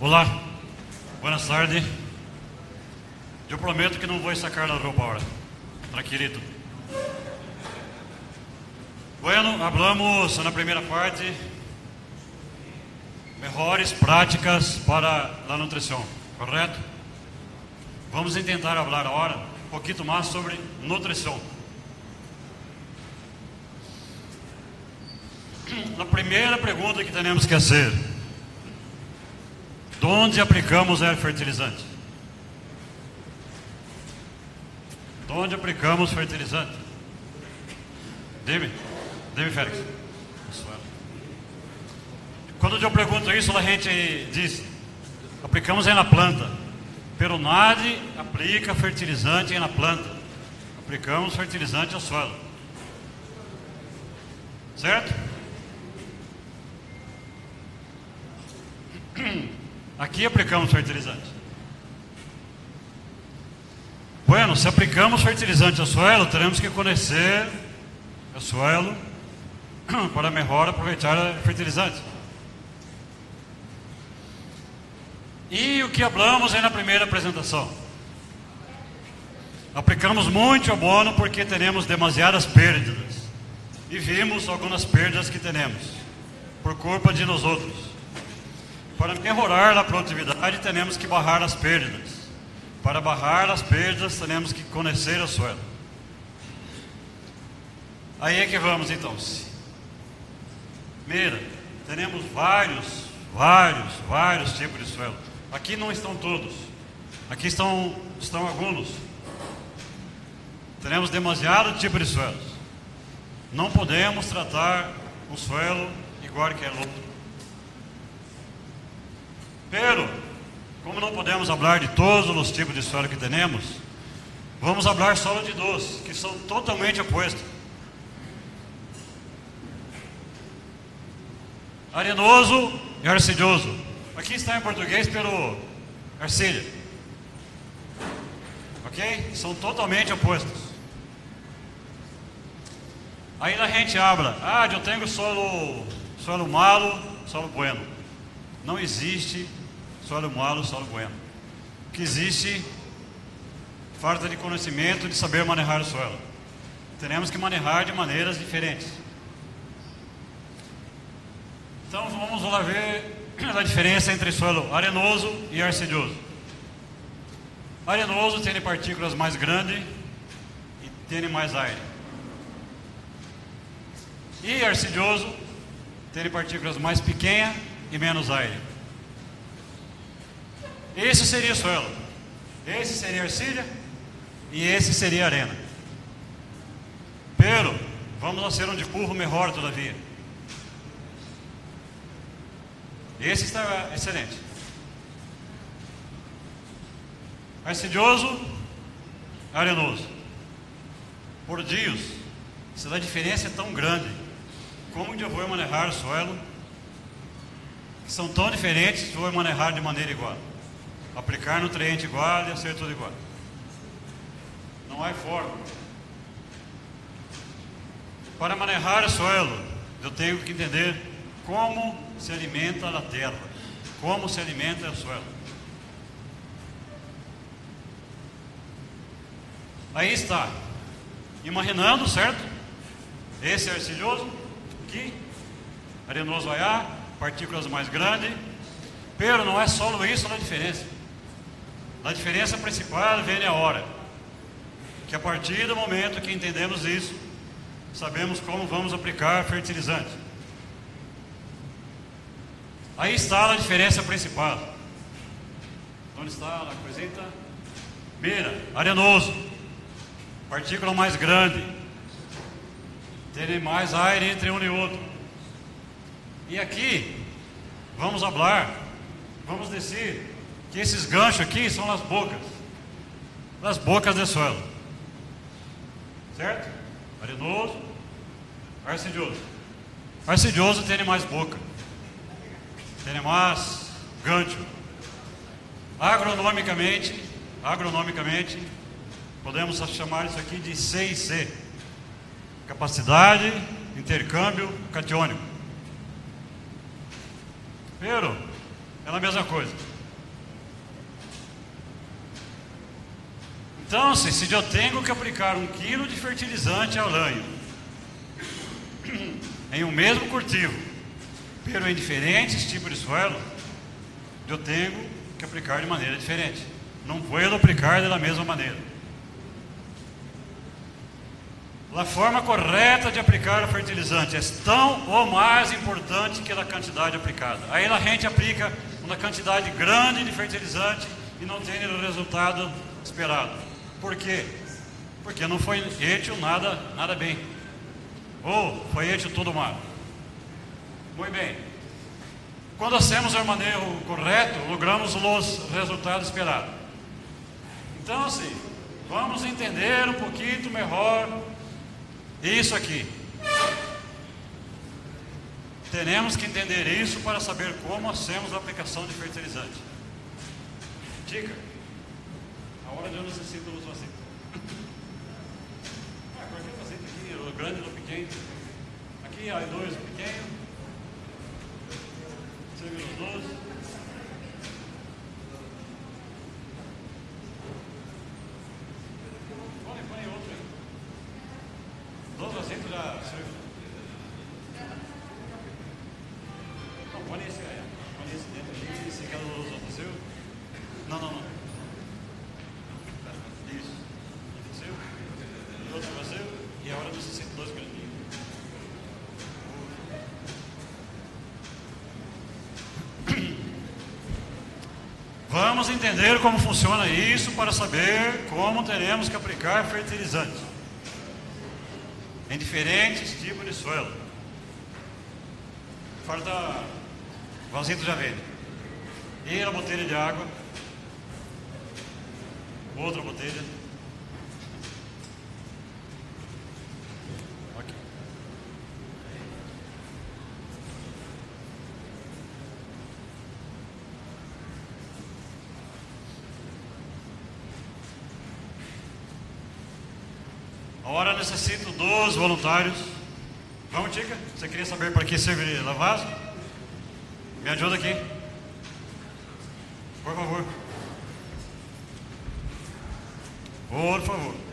Olá, buenas tardes. Eu prometo que não vou sacar la roupa agora. Tranquilito. Bueno, hablamos na primeira parte melhores práticas para a nutrição, correto? Vamos tentar falar agora um pouquinho mais sobre nutrição. A primeira pergunta que temos que fazer: onde aplicamos o fertilizante? Onde aplicamos fertilizante? Dime, dime, Félix. Quando eu pergunto isso, a gente diz: aplicamos aí na planta. Pero nadie aplica fertilizante na planta. Aplicamos fertilizante ao solo. Certo? Aqui aplicamos fertilizante. Bueno, se aplicamos fertilizante ao solo, teremos que conhecer o solo para melhor aproveitar o fertilizante. E o que falamos aí na primeira apresentação? Aplicamos muito abono porque teremos demasiadas perdas. E vimos algumas perdas que temos por culpa de nós outros. Para melhorar a produtividade, temos que barrar as perdas. Para barrar as perdas, temos que conhecer o suelo. Aí é que vamos então. Mira, temos vários, vários, vários tipos de suelo. Aqui não estão todos. Aqui estão, estão alguns. Teremos demasiado tipo de suelos. Não podemos tratar um suelo igual que é outro. Pero, como não podemos falar de todos os tipos de suelo que temos, vamos falar só de dois, que são totalmente opostos. Arenoso e arcilhoso. Aqui está em português pelo Arcília. Ok? São totalmente opostos. Aí a gente habla, ah, eu tenho solo, solo malo, solo bueno. Não existe solo malo, solo bueno. Que existe falta de conhecimento, de saber manejar o solo. Temos que manejar de maneiras diferentes. Então vamos lá ver a diferença entre solo arenoso e arcilhoso. Arenoso tem partículas mais grandes e tem mais ar. E arcilhoso tem partículas mais pequenas e menos ar. Esse seria o solo. Esse seria arcilha e esse seria arena. Pero, vamos a ser um de burro melhor todavia. Esse está excelente. Arcilhoso, arenoso. Por Deus, se a diferença é tão grande, como eu vou manejar o solo, que são tão diferentes, vou manejar de maneira igual. Aplicar nutriente igual e ser tudo igual. Não há forma. Para manejar o solo, eu tenho que entender como se alimenta a terra, como se alimenta o suelo. Aí está, imaginando, certo? Esse é arcilhoso, aqui, arenoso aiá, partículas mais grandes, pero não é só isso a diferença. A diferença principal vem a hora, que a partir do momento que entendemos isso, sabemos como vamos aplicar fertilizante. Aí está a diferença principal. Onde está a coisita? Mira, arenoso. Partícula mais grande. Tem mais ar entre um e outro. E aqui, vamos falar, vamos dizer que esses ganchos aqui são as bocas. As bocas do solo. Certo? Arenoso, arcilhoso. Arcilhoso tem mais boca mais gancho. Agronomicamente, agronomicamente, podemos chamar isso aqui de CIC. Capacidade, intercâmbio catiônico. Pero, é a mesma coisa. Então, se eu tenho que aplicar um quilo de fertilizante ao lanho em um mesmo cultivo, pero em diferentes tipos de suelo, eu tenho que aplicar de maneira diferente. Não vou aplicar da mesma maneira. A forma correta de aplicar o fertilizante é tão ou mais importante que a quantidade aplicada. Aí a gente aplica uma quantidade grande de fertilizante e não tem o resultado esperado. Por quê? Porque não foi hecho nada, nada bem. Ou foi hecho tudo mal. Muito bem. Quando hacemos o manejo correto, logramos os resultados esperados. Então, assim, vamos entender um pouquinho melhor isso aqui. Temos que entender isso para saber como hacemos a aplicação de fertilizante. Dica. Hora de eu necessito uso assim. Ah, qualquer faceta aqui, o grande no pequeno. Aqui, a dois no pequeno. Servir os Vamos entender como funciona isso para saber como teremos que aplicar fertilizantes em diferentes tipos de suelo. Falta vasilha já vende. E a botelha de água. Outra botelha. Ok. Agora necessito dos voluntários. Vamos, Tica? Você queria saber para que serve a vaso? Me ajuda aqui. Por favor. Por favor.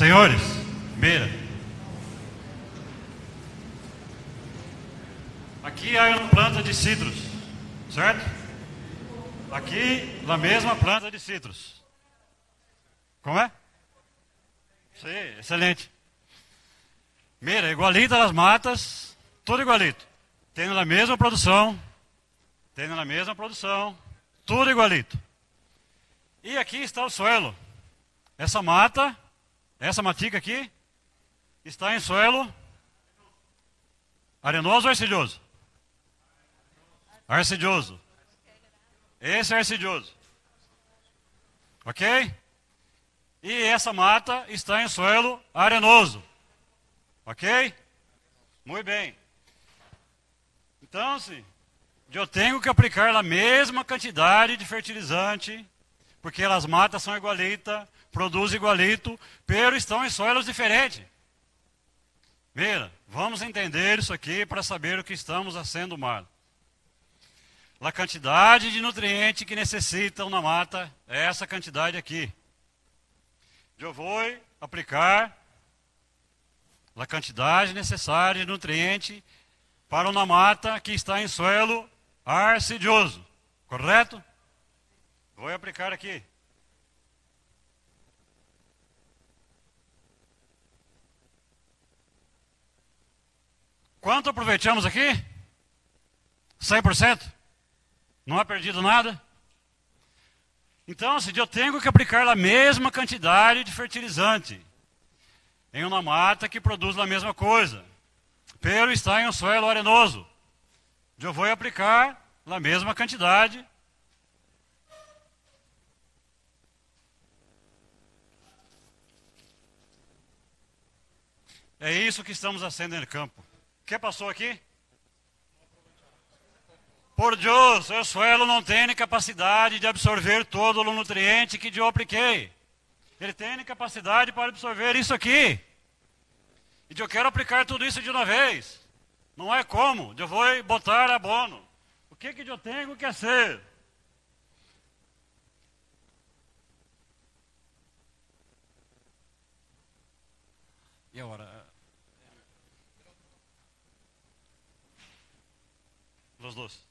Senhores, beira. Aqui há uma planta de citros, certo? Aqui, a mesma planta de citros. Como é? Sim, excelente. Mira, igualita das matas, tudo igualito. Tendo a mesma produção, tendo a mesma produção, tudo igualito. E aqui está o suelo. Essa mata essa matica aqui está em suelo arenoso ou arcilhoso? Arcilhoso. Esse é arcilhoso. Ok? E essa mata está em suelo arenoso. Ok? Muito bem. Então, sim, eu tenho que aplicar a mesma quantidade de fertilizante, porque as matas são igualitas, produz igualito, pero estão em solos diferentes. Mira, vamos entender isso aqui para saber o que estamos fazendo mal. A quantidade de nutrientes que necessitam na mata é essa quantidade aqui. Eu vou aplicar a quantidade necessária de nutriente para uma mata que está em suelo arcilhoso. Correto? Vou aplicar aqui. Quanto aproveitamos aqui? 100%? Não é perdido nada? Então, assim, eu tenho que aplicar a mesma quantidade de fertilizante em uma mata que produz a mesma coisa. pelo está em um solo arenoso. Eu vou aplicar a mesma quantidade. É isso que estamos acendendo em campo. Que passou aqui? Por Deus, o suelo não tem capacidade de absorver todo o nutriente que eu apliquei. Ele tem capacidade para absorver isso aqui. E eu quero aplicar tudo isso de uma vez. Não é como, eu vou botar abono. O que que eu tenho que fazer? E agora? Los dos.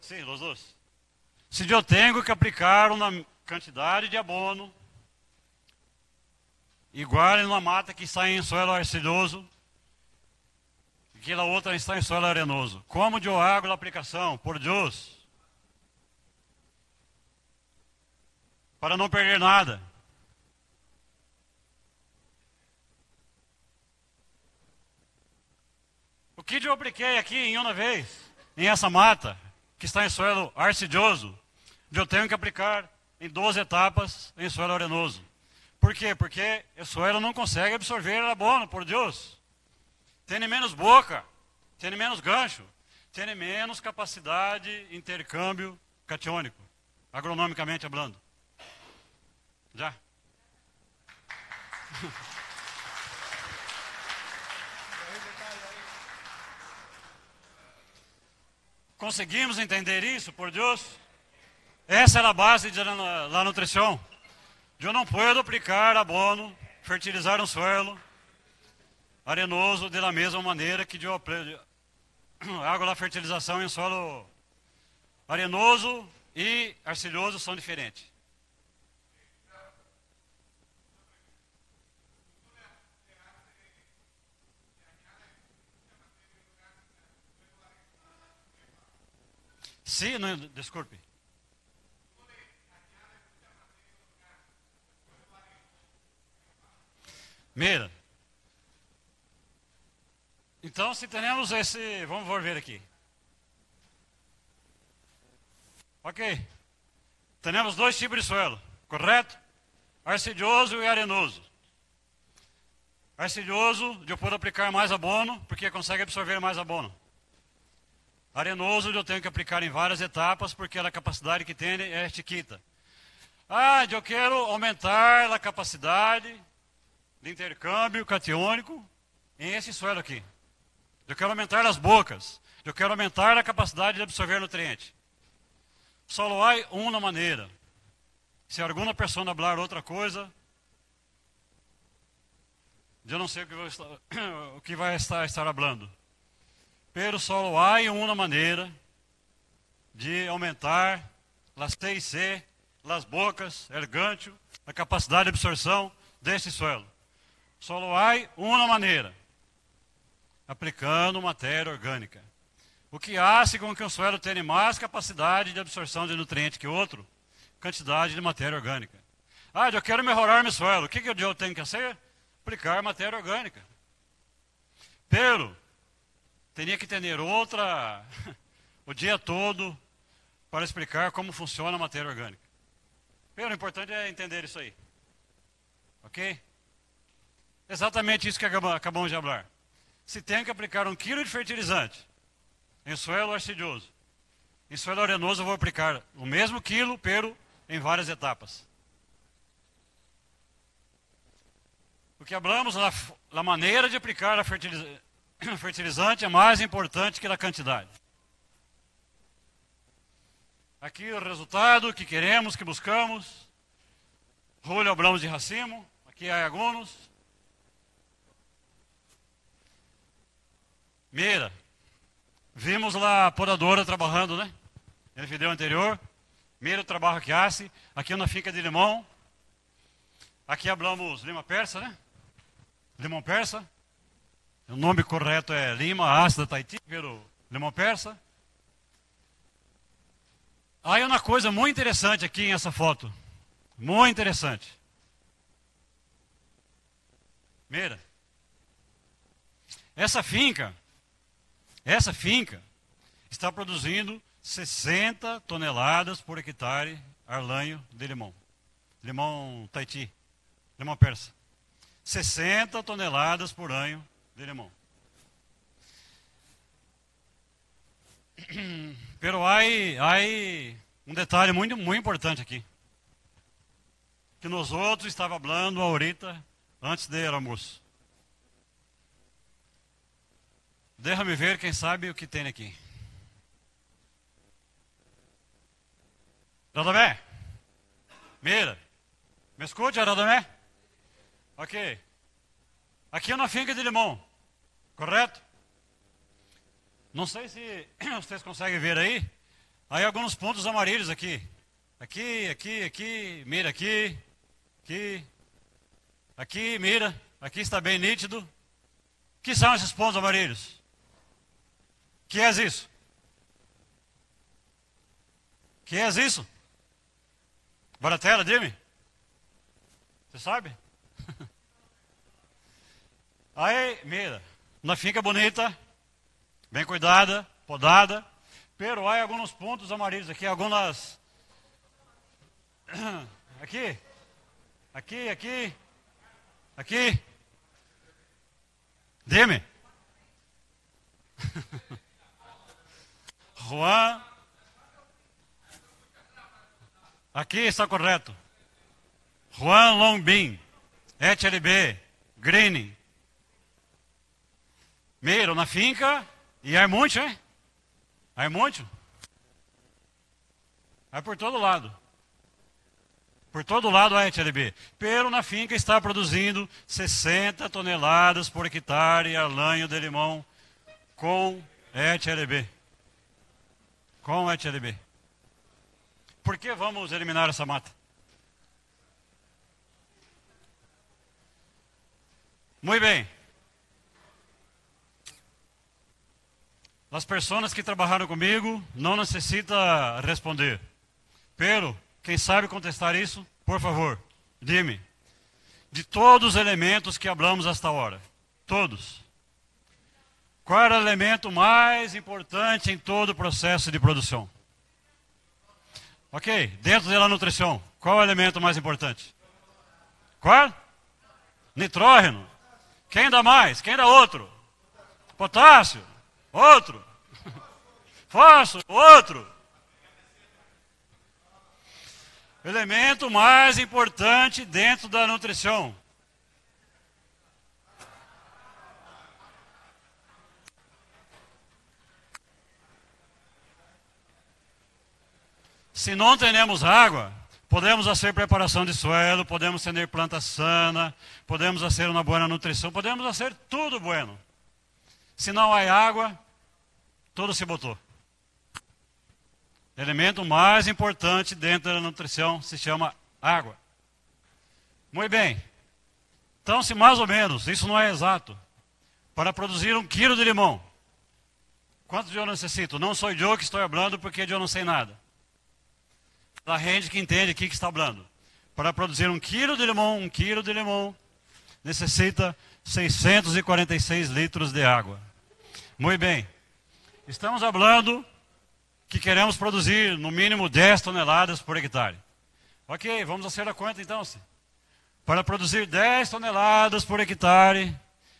Sim, los dos. Se eu tenho que aplicar uma quantidade de abono igual numa mata que está em solo arcilhoso e que a outra está em solo arenoso. Como eu hago a aplicação? Por Deus. Para não perder nada. Que eu apliquei aqui em uma vez, em essa mata, que está em solo arcilhoso, eu tenho que aplicar em 12 etapas em solo arenoso. Por quê? Porque o solo não consegue absorver abono, por Deus. Tem menos boca, tem menos gancho, tem menos capacidade de intercâmbio catiônico, agronomicamente falando. Já? Conseguimos entender isso, por Deus? Essa era a base da, da nutrição. Eu não posso aplicar abono, fertilizar um suelo arenoso da mesma maneira que eu hago a fertilização em solo arenoso e arcilhoso são diferentes. Sim, não, desculpe. Mira. Então, se temos esse. Vamos ver aqui. Ok. Temos dois tipos de suelo, correto? Arcilhoso e arenoso. Arcilhoso, eu posso aplicar mais abono, porque consegue absorver mais abono. Arenoso, eu tenho que aplicar em várias etapas, porque a capacidade que tem é chiquita. Ah, eu quero aumentar a capacidade de intercâmbio catiônico em esse suelo aqui. Eu quero aumentar as bocas. Eu quero aumentar a capacidade de absorver nutriente. Só há uma maneira. Se alguma pessoa falar outra coisa, eu não sei o que, estar, o que vai estar, estar falando. Pero só há uma maneira de aumentar as T e C, as bocas, el a capacidade de absorção desse suelo. Só há uma maneira: aplicando matéria orgânica. O que hace com que um suelo tenha mais capacidade de absorção de nutrientes que outro? Quantidade de matéria orgânica. Ah, eu quero melhorar meu suelo. O que, que eu tenho que fazer? Aplicar matéria orgânica. Pero, teria que ter outra, o dia todo, para explicar como funciona a matéria orgânica. Pero, o importante é entender isso aí. Ok? Exatamente isso que acabamos de falar. Se tem que aplicar um quilo de fertilizante em suelo arcilhoso, em suelo arenoso eu vou aplicar o mesmo quilo, pero em várias etapas. O que falamos, a, a maneira de aplicar a fertilizante é mais importante que a quantidade. Aqui o resultado que queremos, que buscamos. Julio hablamos de racimo, aqui é alguns. Mira, vimos lá a podadora trabalhando, né? No vídeo anterior. Mira o trabalho que hace. Aqui na finca de limão. Aqui hablamos lima persa, né? Limão persa. O nome correto é lima ácida Tahiti, pelo limão persa. Aí uma coisa muito interessante aqui nessa foto. Muito interessante. Mira. Essa finca essa finca está produzindo 60 toneladas por hectare arlanho de limão. Limão Tahiti, limão persa. 60 toneladas por ano de limão. Pero hay, hay um detalhe muito, muito importante aqui. Que nós outros estava falando ahorita, antes de almoço. Deixa-me ver quem sabe o que tem aqui. Radamé? Mira. Me escute, Radamé? Ok. Aqui é uma finca de limão, correto? Não sei se vocês conseguem ver aí. Aí alguns pontos amarelos aqui. Aqui, aqui, aqui, mira aqui, aqui, aqui, mira. Aqui está bem nítido. Que são esses pontos amarelos? Que é isso? Que é isso? Baratela, dime. Você sabe? Aí, mira, uma finca bonita, bem cuidada, podada, pero há alguns pontos amarelos aqui, algumas. Aqui, aqui, aqui, aqui. Dime. Juan. Aqui está correto. Juan Longbin, HLB, Green, Miro na finca e é muito, hein? É muito. É por todo lado. Por todo lado a HLB. Pero na finca está produzindo 60 toneladas por hectare arlanho de limão com HLB. Com HLB. Por que vamos eliminar essa mata? Muito bem. As pessoas que trabalharam comigo não necessita responder. Pero, quem sabe contestar isso, por favor, dime. De todos os elementos que hablamos hasta hora, todos. Qual era o elemento mais importante em todo o processo de produção? Ok, dentro da nutrição, qual é o elemento mais importante? Qual? Nitrógeno. Quem dá mais? Quem dá outro? Potássio. Outro. Fósforo. Outro. Elemento mais importante dentro da nutrição. Se não temos água, podemos fazer preparação de suelo, podemos ter planta sana, podemos fazer uma boa nutrição, podemos fazer tudo bueno. Se não há água, tudo se botou. Elemento mais importante dentro da nutrição se chama água. Muito bem. Então, se mais ou menos, isso não é exato, para produzir um quilo de limão, quanto eu necessito? Não sou eu que estou falando porque eu não sei nada. A gente que entende aqui que está falando. Para produzir um quilo de limão, um quilo de limão, necessita 646 litros de água. Muito bem. Estamos falando que queremos produzir no mínimo 10 toneladas por hectare. Ok, vamos fazer a conta então. Para produzir 10 toneladas por hectare,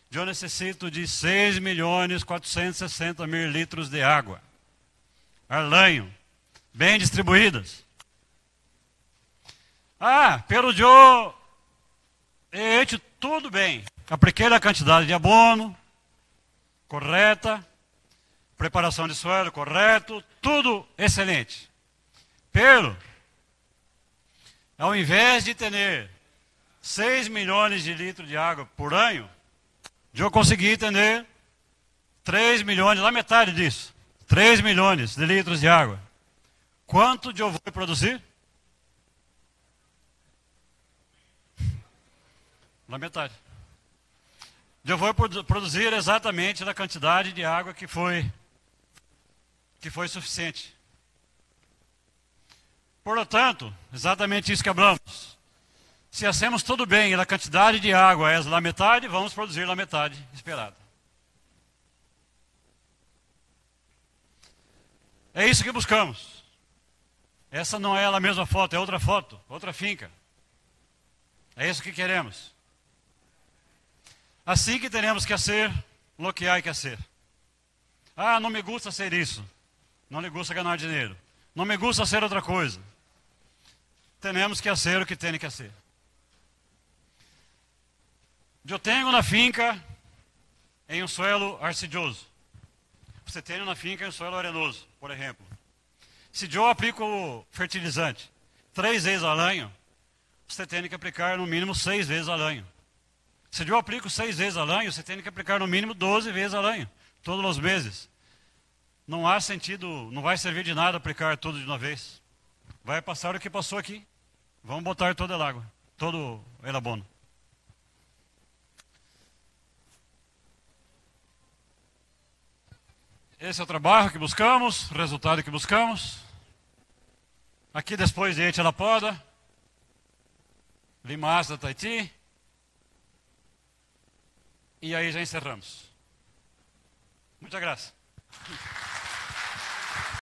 eu necessito de 6 milhões 460 mil litros de água. Arlanho, bem distribuídas. Ah, pelo eu he hecho tudo bem. Apliquei a quantidade de abono, correta, preparação de solo correto, tudo excelente. Pero, ao invés de ter 6 milhões de litros de água por ano, eu consegui ter 3 milhões, lá metade disso, 3 milhões de litros de água. Quanto eu vou produzir? Na metade eu vou produzir exatamente na quantidade de água que foi que foi suficiente. Portanto, exatamente isso que hablamos. Se hacemos tudo bem e a quantidade de água é na metade, vamos produzir na metade esperada. É isso que buscamos. Essa não é a mesma foto, é outra foto, outra finca. É isso que queremos. Assim que teremos que ser lo que há que ser. Ah, não me gusta ser isso. Não lhe gusta ganhar dinheiro. Não me gusta ser outra coisa. Temos que ser o que tem que ser. Eu tenho na finca em um suelo arcilhoso. Você tem na finca em um suelo arenoso, por exemplo. Se eu aplico fertilizante três vezes ao ano, você tem que aplicar no mínimo seis vezes ao ano. Se eu aplico seis vezes ao ano, você tem que aplicar no mínimo 12 vezes ao ano, todos os meses. Não há sentido, não vai servir de nada aplicar tudo de uma vez. Vai passar o que passou aqui. Vamos botar toda a água, todo o abono. Esse é o trabalho que buscamos, resultado que buscamos. Aqui depois de Ete la Poda, Limas da Taiti. E aí já encerramos. Muita graça.